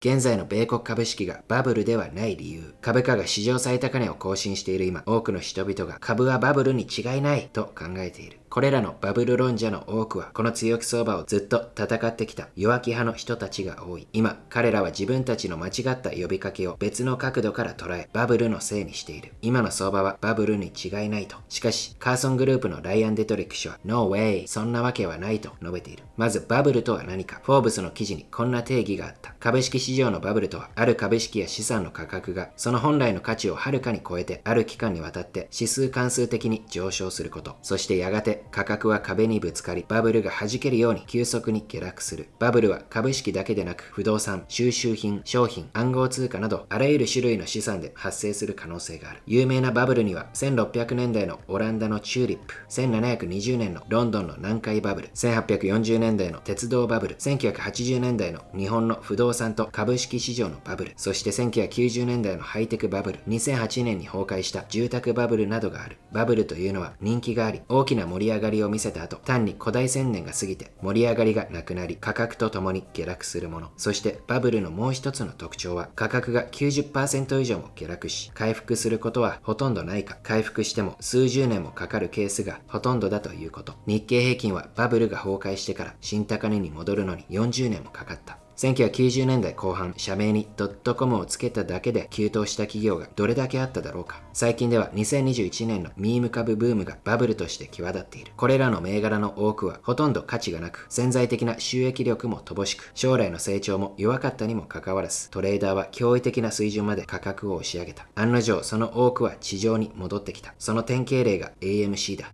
現在の米国株式がバブルではない理由。株価が史上最高値を更新している今、多くの人々が株はバブルに違いないと考えている。これらのバブル論者の多くは、この強気相場をずっと戦ってきた弱気派の人たちが多い。今、彼らは自分たちの間違った呼びかけを別の角度から捉え、バブルのせいにしている。今の相場はバブルに違いないと。しかし、カーソングループのライアン・デトリック氏は、No way! そんなわけはないと述べている。まず、バブルとは何か。フォーブスの記事にこんな定義があった。株式市場のバブルとは、ある株式や資産の価格が、その本来の価値をはるかに超えて、ある期間にわたって指数関数的に上昇すること。そしてやがて価格は壁にぶつかり、バブルが弾けるように急速に下落する。バブルは株式だけでなく、不動産、収集品、商品、暗号通貨など、あらゆる種類の資産で発生する可能性がある。有名なバブルには、1600年代のオランダのチューリップ、1720年のロンドンの南海バブル、1840年代の鉄道バブル、1980年代の日本の不動産と株式市場のバブル、そして1990年代のハイテクバブル、2008年に崩壊した住宅バブルなどがある。バブルというのは人気があり、大きな盛り上がりを見せた後、単に古代千年が過ぎて盛り上がりがなくなり、価格とともに下落するもの。そしてバブルのもう一つの特徴は、価格が90%以上も下落し、回復することはほとんどないか、回復しても数十年もかかるケースがほとんどだということ。日経平均はバブルが崩壊してから新高値に戻るのに40年もかかった。1990年代後半、社名にドットコムをつけただけで急騰した企業がどれだけあっただろうか。最近では2021年のミーム株ブームがバブルとして際立っている。これらの銘柄の多くはほとんど価値がなく、潜在的な収益力も乏しく、将来の成長も弱かったにもかかわらず、トレーダーは驚異的な水準まで価格を押し上げた。案の定、その多くは地上に戻ってきた。その典型例が AMC だ。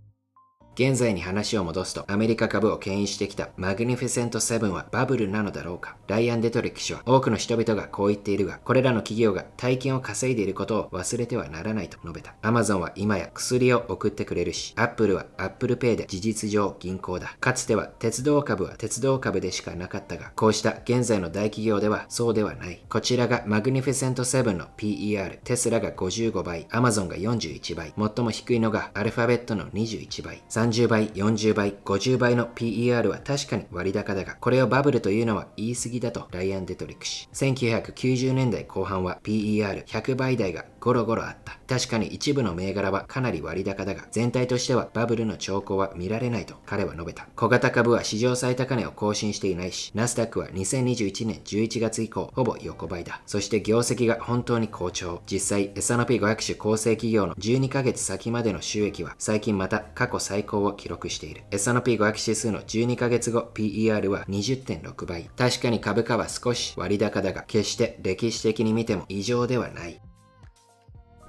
現在に話を戻すと、アメリカ株を牽引してきたマグニフィセント7はバブルなのだろうか。ライアン・デトリック氏は多くの人々がこう言っているが、これらの企業が大金を稼いでいることを忘れてはならないと述べた。アマゾンは今や薬を送ってくれるし、アップルはアップルペイで事実上銀行だ。かつては鉄道株は鉄道株でしかなかったが、こうした現在の大企業ではそうではない。こちらがマグニフィセント7の PER、テスラが55倍、アマゾンが41倍、最も低いのがアルファベットの21倍。30倍、40倍、50倍の PER は確かに割高だが、これをバブルというのは言い過ぎだとライアン・デトリック氏。1990年代後半は PER100 倍台がゴロゴロあった。確かに一部の銘柄はかなり割高だが、全体としてはバブルの兆候は見られないと彼は述べた。小型株は史上最高値を更新していないし、ナスダックは2021年11月以降、ほぼ横ばいだ。そして業績が本当に好調。実際、S&P500 種構成企業の12ヶ月先までの収益は、最近また過去最高を記録録している。S&P500 指数の12ヶ月後 PER は20.6倍。確かに株価は少し割高だが、決して歴史的に見ても異常ではない。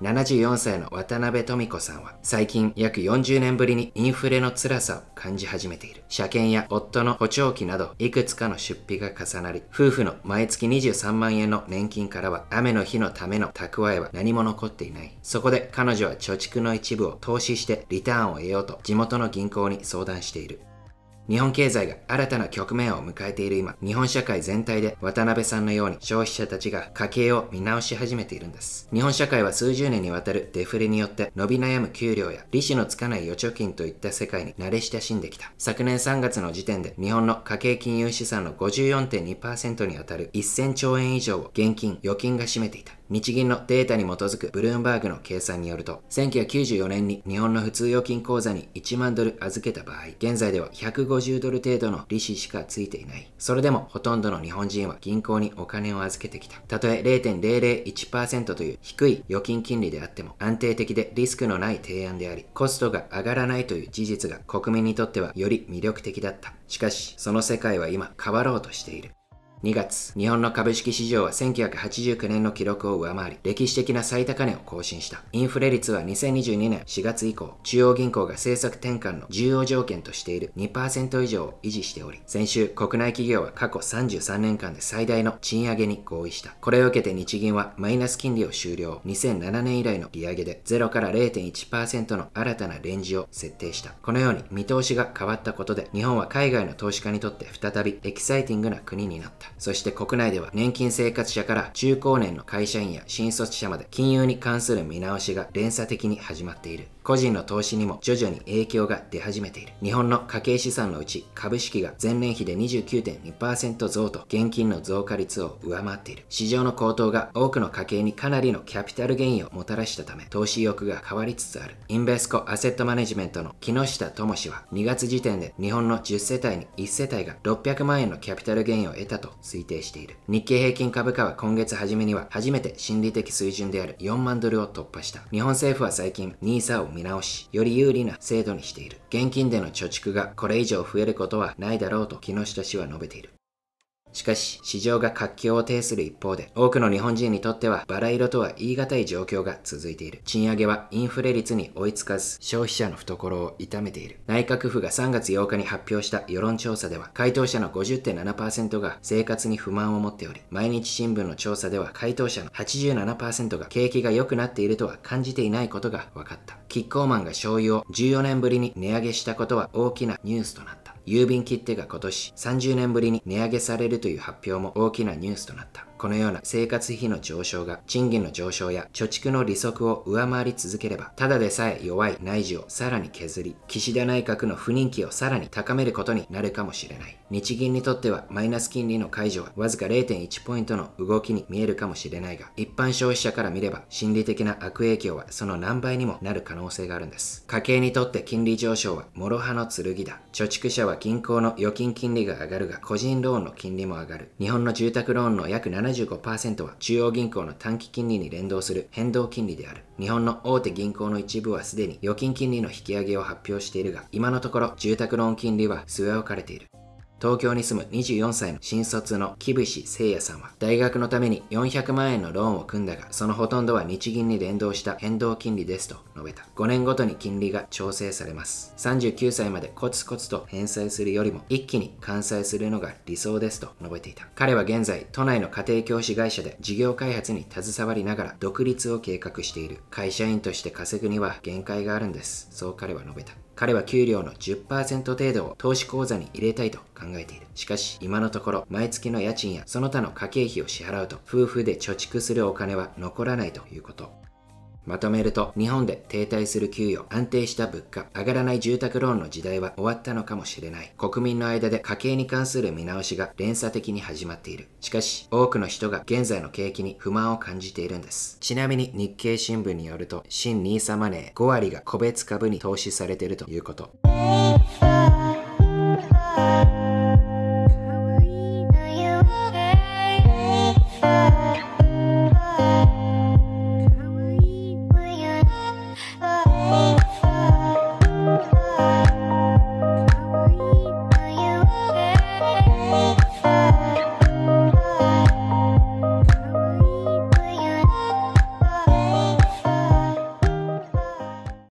74歳の渡辺富子さんは最近約40年ぶりにインフレの辛さを感じ始めている。車検や夫の補聴器などいくつかの出費が重なり、夫婦の毎月23万円の年金からは雨の日のための蓄えは何も残っていない。そこで彼女は貯蓄の一部を投資してリターンを得ようと地元の銀行に相談している。日本経済が新たな局面を迎えている今、日本社会全体で渡辺さんのように消費者たちが家計を見直し始めているんです。日本社会は数十年にわたるデフレによって伸び悩む給料や利子のつかない預貯金といった世界に慣れ親しんできた。昨年3月の時点で日本の家計金融資産の54.2%にあたる1000兆円以上を現金、預金が占めていた。日銀のデータに基づくブルームバーグの計算によると、1994年に日本の普通預金口座に1万ドル預けた場合、現在では150 150ドル程度の利子しかついていない。それでもほとんどの日本人は銀行にお金を預けてきた。たとえ0.001%という低い預金金利であっても、安定的でリスクのない提案であり、コストが上がらないという事実が国民にとってはより魅力的だった。しかし、その世界は今変わろうとしている。2月、日本の株式市場は1989年の記録を上回り、歴史的な最高値を更新した。インフレ率は2022年4月以降、中央銀行が政策転換の重要条件としている2%以上を維持しており、先週、国内企業は過去33年間で最大の賃上げに合意した。これを受けて日銀はマイナス金利を終了。2007年以来の利上げで0から0.1%の新たなレンジを設定した。このように見通しが変わったことで、日本は海外の投資家にとって再びエキサイティングな国になった。そして国内では年金生活者から中高年の会社員や新卒者まで金融に関する見直しが連鎖的に始まっている。個人の投資にも徐々に影響が出始めている。日本の家計資産のうち株式が前年比で29.2%増と現金の増加率を上回っている。市場の高騰が多くの家計にかなりのキャピタルゲインをもたらしたため、投資欲が変わりつつある。インベスコアセットマネジメントの木下智氏は2月時点で日本の10世帯に1世帯が600万円のキャピタルゲインを得たと推定している。日経平均株価は今月初めには初めて心理的水準である4万ドルを突破した。日本政府は最近 NISA を見直し、より有利な制度にしている。現金での貯蓄がこれ以上増えることはないだろうと木下氏は述べている。しかし、市場が活況を呈する一方で、多くの日本人にとってはバラ色とは言い難い状況が続いている。賃上げはインフレ率に追いつかず、消費者の懐を痛めている。内閣府が3月8日に発表した世論調査では、回答者の50.7%が生活に不満を持っており、毎日新聞の調査では回答者の87%が景気が良くなっているとは感じていないことが分かった。キッコーマンが醤油を14年ぶりに値上げしたことは大きなニュースとなった。郵便切手が今年30年ぶりに値上げされるという発表も大きなニュースとなった。このような生活費の上昇が賃金の上昇や貯蓄の利息を上回り続ければ、ただでさえ弱い内需をさらに削り、岸田内閣の不人気をさらに高めることになるかもしれない。日銀にとってはマイナス金利の解除はわずか0.1ポイントの動きに見えるかもしれないが、一般消費者から見れば心理的な悪影響はその何倍にもなる可能性があるんです。家計にとって金利上昇は諸刃の剣だ。貯蓄者は銀行の預金金利が上がるが、個人ローンの金利も上がる。日本の住宅ローンの約75%は中央銀行の短期金利に連動する変動金利である。日本の大手銀行の一部はすでに預金金利の引き上げを発表しているが、今のところ住宅ローン金利は据え置かれている。東京に住む24歳の新卒の木伏聖也さんは、大学のために400万円のローンを組んだが、そのほとんどは日銀に連動した変動金利ですと述べた。5年ごとに金利が調整されます。39歳までコツコツと返済するよりも、一気に完済するのが理想ですと述べていた。彼は現在、都内の家庭教師会社で事業開発に携わりながら独立を計画している。会社員として稼ぐには限界があるんです。そう彼は述べた。彼は給料の10%程度を投資口座に入れたいと考えている。しかし、今のところ、毎月の家賃やその他の家計費を支払うと、夫婦で貯蓄するお金は残らないということ。まとめると、日本で停滞する給与、安定した物価、上がらない住宅ローンの時代は終わったのかもしれない。国民の間で家計に関する見直しが連鎖的に始まっている。しかし、多くの人が現在の景気に不満を感じているんです。ちなみに日経新聞によると、新 NISA マネー5割が個別株に投資されているということ。